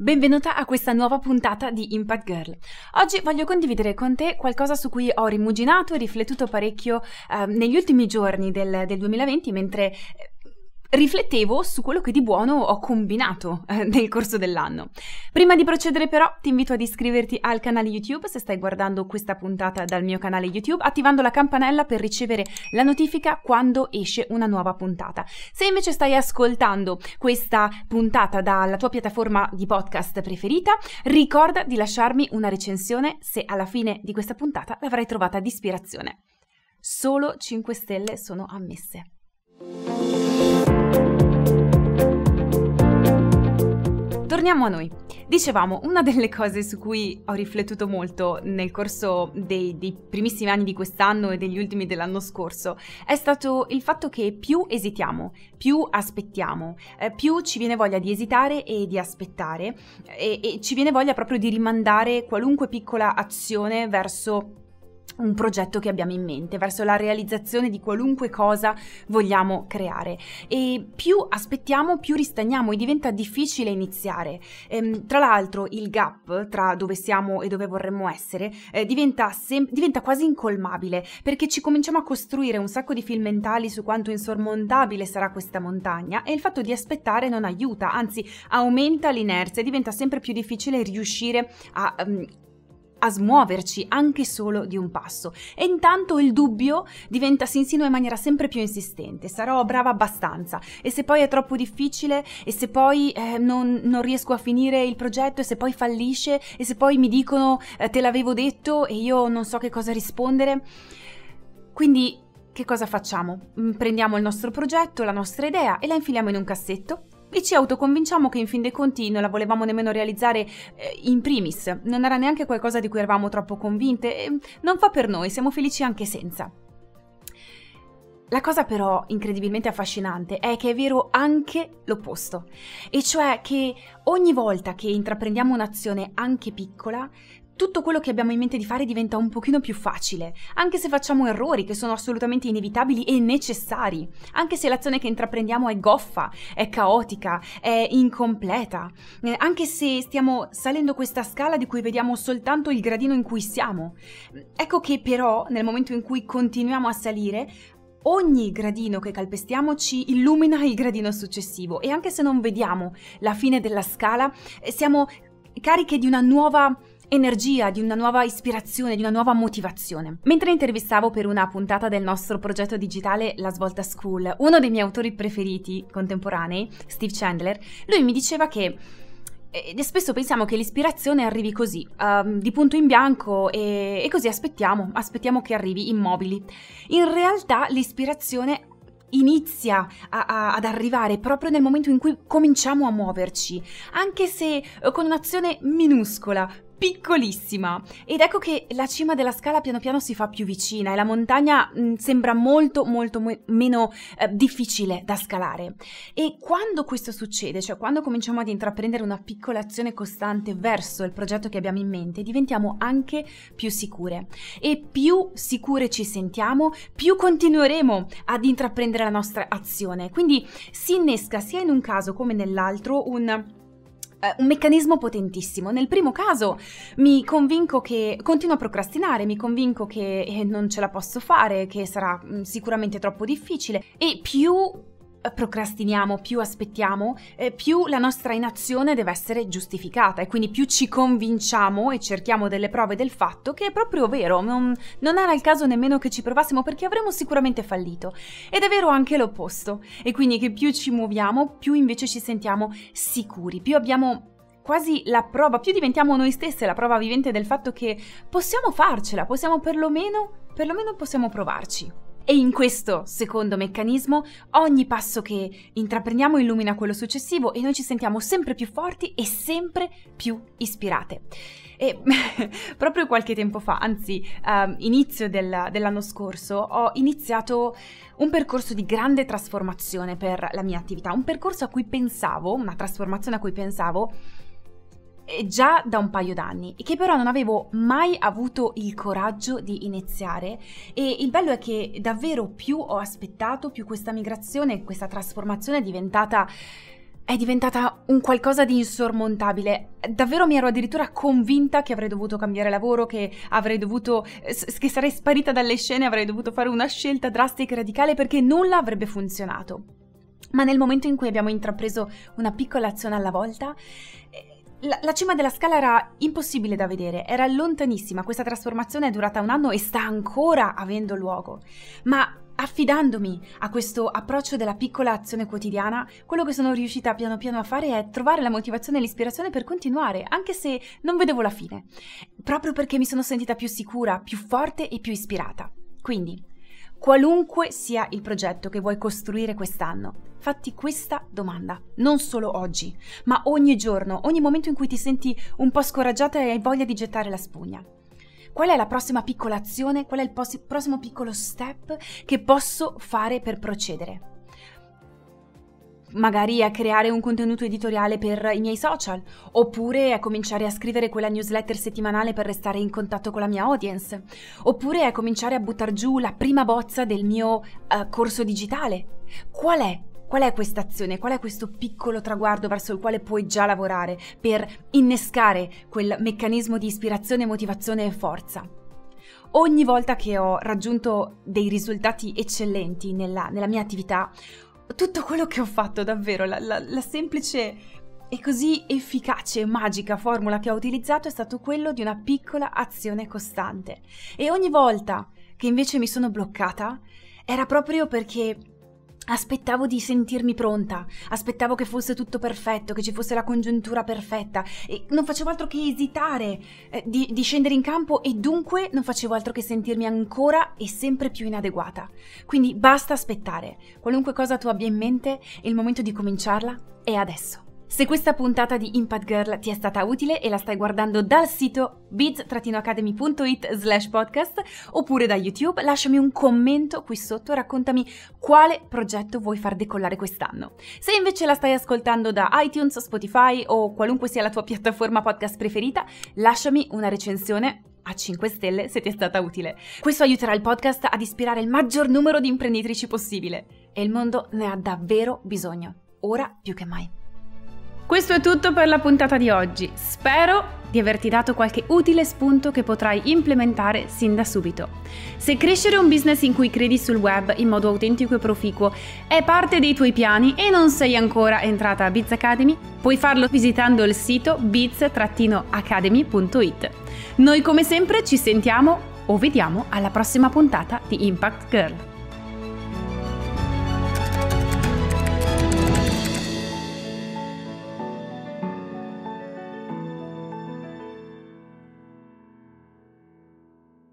Benvenuta a questa nuova puntata di Impact Girl. Oggi voglio condividere con te qualcosa su cui ho rimuginato e riflettuto parecchio eh, negli ultimi giorni del, del 2020 mentre eh, riflettevo su quello che di buono ho combinato eh, nel corso dell'anno. Prima di procedere però ti invito ad iscriverti al canale YouTube se stai guardando questa puntata dal mio canale YouTube, attivando la campanella per ricevere la notifica quando esce una nuova puntata. Se invece stai ascoltando questa puntata dalla tua piattaforma di podcast preferita, ricorda di lasciarmi una recensione se alla fine di questa puntata l'avrai trovata di ispirazione. Solo 5 stelle sono ammesse. Torniamo a noi. Dicevamo, una delle cose su cui ho riflettuto molto nel corso dei, dei, primissimi anni di quest'anno e degli ultimi dell'anno scorso è stato il fatto che più esitiamo, più aspettiamo, eh, più ci viene voglia di esitare e di aspettare e, e ci viene voglia proprio di rimandare qualunque piccola azione verso un progetto che abbiamo in mente, verso la realizzazione di qualunque cosa vogliamo creare. E più aspettiamo, più ristagniamo e diventa difficile iniziare. Ehm, tra l'altro, il gap tra dove siamo e dove vorremmo essere eh, diventa, sem- diventa quasi incolmabile perché ci cominciamo a costruire un sacco di film mentali su quanto insormontabile sarà questa montagna e il fatto di aspettare non aiuta, anzi aumenta l'inerzia e diventa sempre più difficile riuscire a um, a smuoverci anche solo di un passo. E intanto il dubbio diventa si insinua in maniera sempre più insistente. Sarò brava abbastanza. E se poi è troppo difficile? E se poi eh, non, non, riesco a finire il progetto? E se poi fallisce? E se poi mi dicono eh, te l'avevo detto e io non so che cosa rispondere? Quindi che cosa facciamo? Mm, prendiamo il nostro progetto, la nostra idea e la infiliamo in un cassetto e ci autoconvinciamo che in fin dei conti non la volevamo nemmeno realizzare eh, in primis, non era neanche qualcosa di cui eravamo troppo convinte e non fa per noi, siamo felici anche senza. La cosa però incredibilmente affascinante è che è vero anche l'opposto, e cioè che ogni volta che intraprendiamo un'azione anche piccola, tutto quello che abbiamo in mente di fare diventa un pochino più facile, anche se facciamo errori che sono assolutamente inevitabili e necessari, anche se l'azione che intraprendiamo è goffa, è caotica, è incompleta, eh, anche se stiamo salendo questa scala di cui vediamo soltanto il gradino in cui siamo. Ecco che però nel momento in cui continuiamo a salire, ogni gradino che calpestiamo ci illumina il gradino successivo. E anche se non vediamo la fine della scala, eh, siamo cariche di una nuova energia, di una nuova ispirazione, di una nuova motivazione. Mentre intervistavo per una puntata del nostro progetto digitale La Svolta School, uno dei miei autori preferiti contemporanei, Steve Chandler, lui mi diceva che e spesso pensiamo che l'ispirazione arrivi così, um, di punto in bianco, e, e così aspettiamo, aspettiamo che arrivi immobili. In realtà l'ispirazione inizia a, a, ad arrivare proprio nel momento in cui cominciamo a muoverci, anche se eh, con un'azione minuscola, piccolissima. Ed ecco che la cima della scala piano piano si fa più vicina e la montagna mh, mm, sembra molto molto mo- meno eh, difficile da scalare. E quando questo succede cioè quando cominciamo ad intraprendere una piccola azione costante verso il progetto che abbiamo in mente diventiamo anche più sicure. E più sicure ci sentiamo più continueremo ad intraprendere la nostra azione. Quindi si innesca sia in un caso come nell'altro un Uh, un meccanismo potentissimo. Nel primo caso mi convinco che continuo a procrastinare, mi convinco che eh, non ce la posso fare, che sarà mm, sicuramente troppo difficile e più procrastiniamo, più aspettiamo, eh, più la nostra inazione deve essere giustificata e quindi più ci convinciamo e cerchiamo delle prove del fatto che è proprio vero, non, non era il caso nemmeno che ci provassimo perché avremmo sicuramente fallito. Ed è vero anche l'opposto, e quindi che più ci muoviamo, più invece ci sentiamo sicuri, più abbiamo quasi la prova, più diventiamo noi stesse la prova vivente del fatto che possiamo farcela, possiamo perlomeno, perlomeno possiamo provarci. E in questo secondo meccanismo ogni passo che intraprendiamo illumina quello successivo e noi ci sentiamo sempre più forti e sempre più ispirate. E proprio qualche tempo fa, anzi uh, inizio del, dell'anno scorso, ho iniziato un percorso di grande trasformazione per la mia attività, un percorso a cui pensavo, una trasformazione a cui pensavo già da un paio d'anni e che però non avevo mai avuto il coraggio di iniziare e il bello è che davvero più ho aspettato, più questa migrazione, questa trasformazione è diventata è diventata un qualcosa di insormontabile. Davvero mi ero addirittura convinta che avrei dovuto cambiare lavoro, che avrei dovuto. che sarei sparita dalle scene, avrei dovuto fare una scelta drastica e radicale perché nulla avrebbe funzionato. Ma nel momento in cui abbiamo intrapreso una piccola azione alla volta, la, la, cima della scala era impossibile da vedere, era lontanissima, questa trasformazione è durata un anno e sta ancora avendo luogo. Ma affidandomi a questo approccio della piccola azione quotidiana, quello che sono riuscita piano piano a fare è trovare la motivazione e l'ispirazione per continuare, anche se non vedevo la fine, proprio perché mi sono sentita più sicura, più forte e più ispirata. Quindi, qualunque sia il progetto che vuoi costruire quest'anno, fatti questa domanda, non solo oggi, ma ogni giorno, ogni momento in cui ti senti un po' scoraggiata e hai voglia di gettare la spugna. Qual è la prossima piccola azione? Qual è il prossimo piccolo step che posso fare per procedere? Magari a creare un contenuto editoriale per i miei social, oppure a cominciare a scrivere quella newsletter settimanale per restare in contatto con la mia audience, oppure a cominciare a buttare giù la prima bozza del mio uh, corso digitale. Qual è Qual è questa azione? Qual è questo piccolo traguardo verso il quale puoi già lavorare per innescare quel meccanismo di ispirazione, motivazione e forza? Ogni volta che ho raggiunto dei risultati eccellenti nella, nella mia attività, tutto quello che ho fatto davvero, la, la, la semplice e così efficace e magica formula che ho utilizzato è stato quello di una piccola azione costante. E ogni volta che invece mi sono bloccata era proprio perché Aspettavo di sentirmi pronta, aspettavo che fosse tutto perfetto, che ci fosse la congiuntura perfetta e non facevo altro che esitare eh, di, di, scendere in campo e dunque non facevo altro che sentirmi ancora e sempre più inadeguata. Quindi basta aspettare, qualunque cosa tu abbia in mente, il momento di cominciarla è adesso. Se questa puntata di Impact Girl ti è stata utile e la stai guardando dal sito biz-academy.it slash podcast oppure da YouTube, lasciami un commento qui sotto e raccontami quale progetto vuoi far decollare quest'anno. Se invece la stai ascoltando da iTunes, Spotify o qualunque sia la tua piattaforma podcast preferita, lasciami una recensione a 5 stelle se ti è stata utile. Questo aiuterà il podcast ad ispirare il maggior numero di imprenditrici possibile e il mondo ne ha davvero bisogno, ora più che mai. Questo è tutto per la puntata di oggi. Spero di averti dato qualche utile spunto che potrai implementare sin da subito. Se crescere un business in cui credi sul web in modo autentico e proficuo è parte dei tuoi piani e non sei ancora entrata a Biz Academy, puoi farlo visitando il sito biz-academy.it. Noi come sempre ci sentiamo o vediamo alla prossima puntata di Impact Girl.